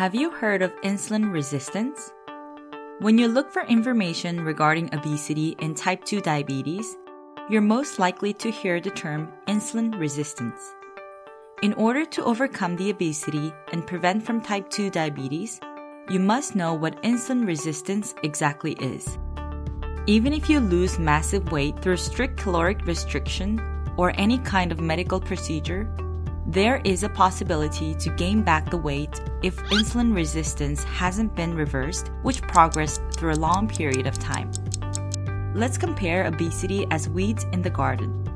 Have you heard of insulin resistance? When you look for information regarding obesity and type 2 diabetes, you're most likely to hear the term insulin resistance. In order to overcome the obesity and prevent from type 2 diabetes, you must know what insulin resistance exactly is. Even if you lose massive weight through strict caloric restriction or any kind of medical procedure, there is a possibility to gain back the weight if insulin resistance hasn't been reversed, which progressed through a long period of time. Let's compare obesity as weeds in the garden.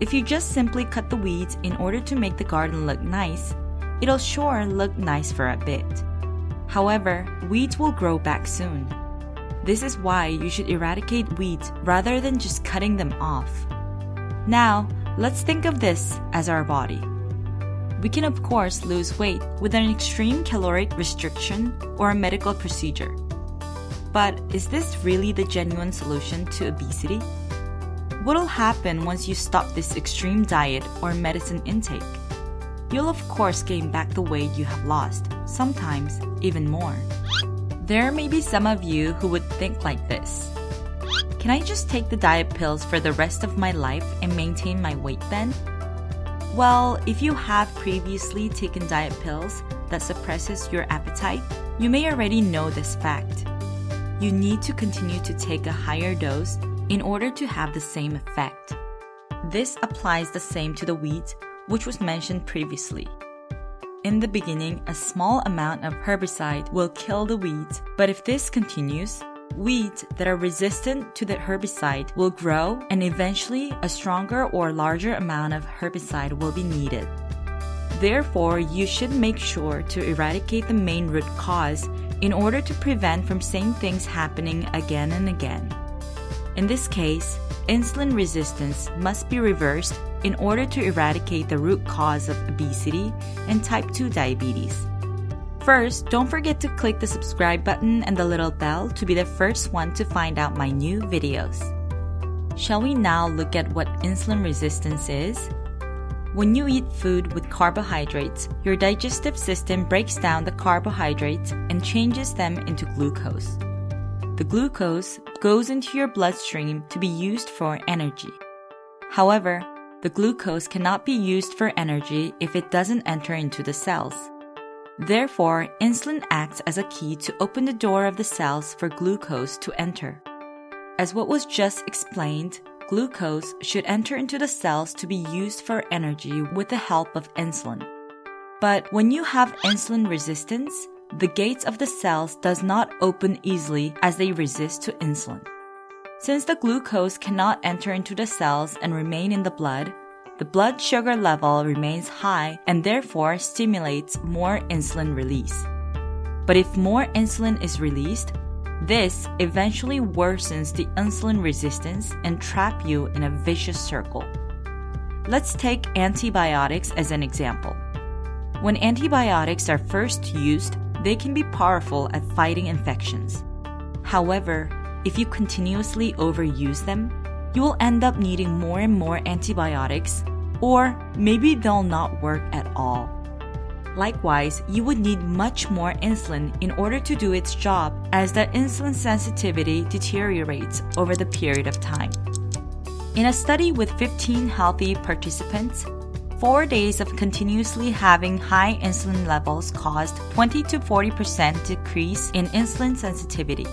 If you just simply cut the weeds in order to make the garden look nice, it'll sure look nice for a bit. However, weeds will grow back soon. This is why you should eradicate weeds rather than just cutting them off. Now, let's think of this as our body. We can, of course, lose weight with an extreme caloric restriction or a medical procedure. But is this really the genuine solution to obesity? What'll happen once you stop this extreme diet or medicine intake? You'll, of course, gain back the weight you have lost, sometimes even more. There may be some of you who would think like this Can I just take the diet pills for the rest of my life and maintain my weight then? Well, if you have previously taken diet pills that suppresses your appetite, you may already know this fact. You need to continue to take a higher dose in order to have the same effect. This applies the same to the weeds, which was mentioned previously. In the beginning, a small amount of herbicide will kill the weeds, but if this continues, Weeds that are resistant to the herbicide will grow, and eventually a stronger or larger amount of herbicide will be needed. Therefore, you should make sure to eradicate the main root cause in order to prevent from same things happening again and again. In this case, insulin resistance must be reversed in order to eradicate the root cause of obesity and type 2 diabetes. First, don't forget to click the subscribe button and the little bell to be the first one to find out my new videos. Shall we now look at what insulin resistance is? When you eat food with carbohydrates, your digestive system breaks down the carbohydrates and changes them into glucose. The glucose goes into your bloodstream to be used for energy. However, the glucose cannot be used for energy if it doesn't enter into the cells. Therefore, insulin acts as a key to open the door of the cells for glucose to enter. As what was just explained, glucose should enter into the cells to be used for energy with the help of insulin. But when you have insulin resistance, the gates of the cells does not open easily as they resist to insulin. Since the glucose cannot enter into the cells and remain in the blood, the blood sugar level remains high and therefore stimulates more insulin release. But if more insulin is released, this eventually worsens the insulin resistance and trap you in a vicious circle. Let's take antibiotics as an example. When antibiotics are first used, they can be powerful at fighting infections. However, if you continuously overuse them, you will end up needing more and more antibiotics, or maybe they'll not work at all. Likewise, you would need much more insulin in order to do its job as the insulin sensitivity deteriorates over the period of time. In a study with 15 healthy participants, four days of continuously having high insulin levels caused 20 to 40% decrease in insulin sensitivity.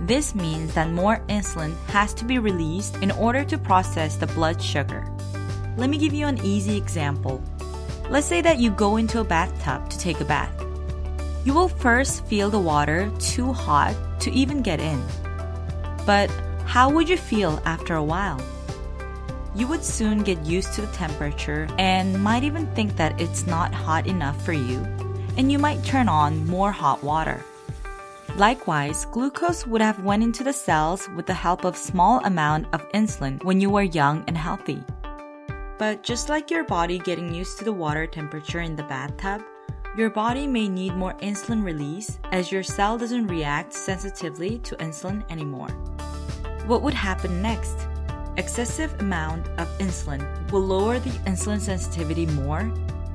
This means that more insulin has to be released in order to process the blood sugar. Let me give you an easy example. Let's say that you go into a bathtub to take a bath. You will first feel the water too hot to even get in. But how would you feel after a while? You would soon get used to the temperature and might even think that it's not hot enough for you, and you might turn on more hot water. Likewise, glucose would have went into the cells with the help of small amount of insulin when you were young and healthy. But just like your body getting used to the water temperature in the bathtub, your body may need more insulin release as your cell doesn't react sensitively to insulin anymore. What would happen next? Excessive amount of insulin will lower the insulin sensitivity more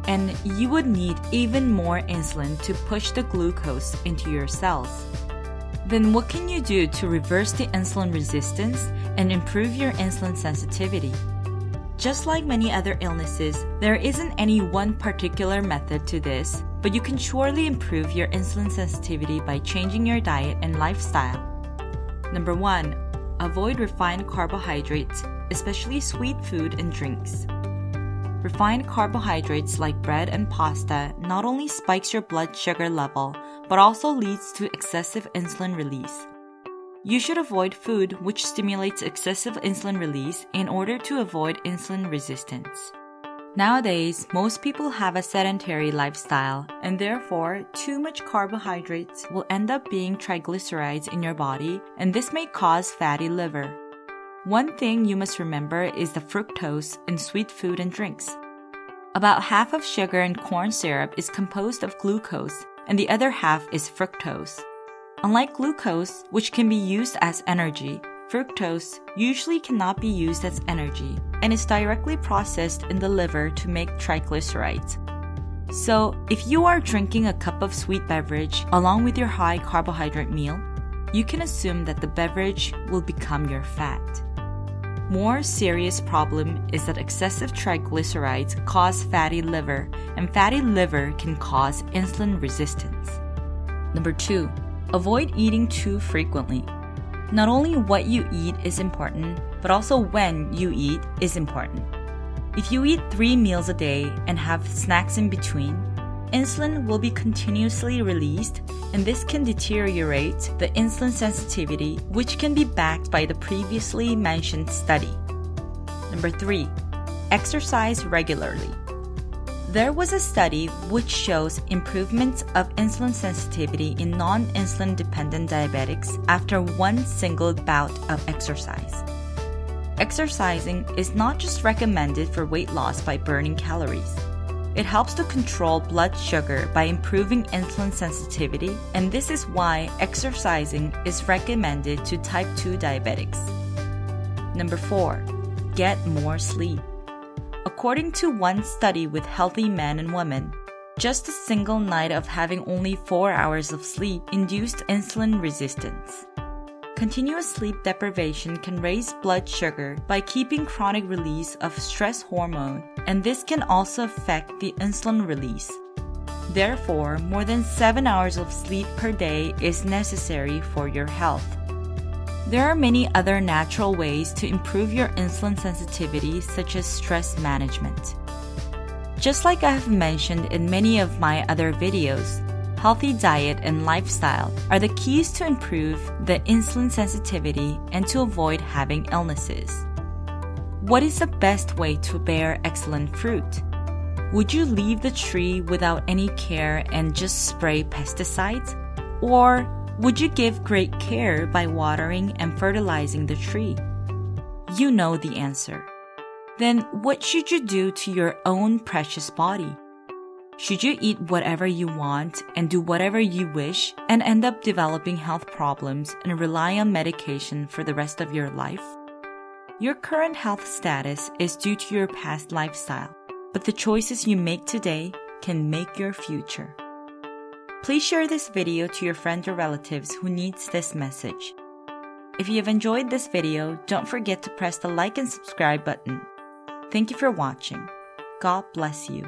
and you would need even more insulin to push the glucose into your cells. Then, what can you do to reverse the insulin resistance and improve your insulin sensitivity? Just like many other illnesses, there isn't any one particular method to this, but you can surely improve your insulin sensitivity by changing your diet and lifestyle. Number 1. Avoid refined carbohydrates, especially sweet food and drinks. Refined carbohydrates like bread and pasta not only spikes your blood sugar level, but also leads to excessive insulin release. You should avoid food which stimulates excessive insulin release in order to avoid insulin resistance. Nowadays, most people have a sedentary lifestyle, and therefore, too much carbohydrates will end up being triglycerides in your body, and this may cause fatty liver. One thing you must remember is the fructose in sweet food and drinks. About half of sugar and corn syrup is composed of glucose, and the other half is fructose. Unlike glucose, which can be used as energy, fructose usually cannot be used as energy and is directly processed in the liver to make triglycerides. So, if you are drinking a cup of sweet beverage along with your high carbohydrate meal, you can assume that the beverage will become your fat. More serious problem is that excessive triglycerides cause fatty liver, and fatty liver can cause insulin resistance. Number 2 Avoid eating too frequently. Not only what you eat is important, but also when you eat is important. If you eat three meals a day and have snacks in between, insulin will be continuously released, and this can deteriorate the insulin sensitivity, which can be backed by the previously mentioned study. Number three, exercise regularly. There was a study which shows improvements of insulin sensitivity in non insulin dependent diabetics after one single bout of exercise. Exercising is not just recommended for weight loss by burning calories. It helps to control blood sugar by improving insulin sensitivity, and this is why exercising is recommended to type 2 diabetics. Number 4. Get more sleep. According to one study with healthy men and women, just a single night of having only 4 hours of sleep induced insulin resistance. Continuous sleep deprivation can raise blood sugar by keeping chronic release of stress hormone, and this can also affect the insulin release. Therefore, more than 7 hours of sleep per day is necessary for your health. There are many other natural ways to improve your insulin sensitivity, such as stress management. Just like I have mentioned in many of my other videos, healthy diet and lifestyle are the keys to improve the insulin sensitivity and to avoid having illnesses. What is the best way to bear excellent fruit? Would you leave the tree without any care and just spray pesticides? Or would you give great care by watering and fertilizing the tree? You know the answer. Then what should you do to your own precious body? Should you eat whatever you want and do whatever you wish and end up developing health problems and rely on medication for the rest of your life? Your current health status is due to your past lifestyle, but the choices you make today can make your future. Please share this video to your friends or relatives who needs this message. If you have enjoyed this video, don't forget to press the like and subscribe button. Thank you for watching. God bless you.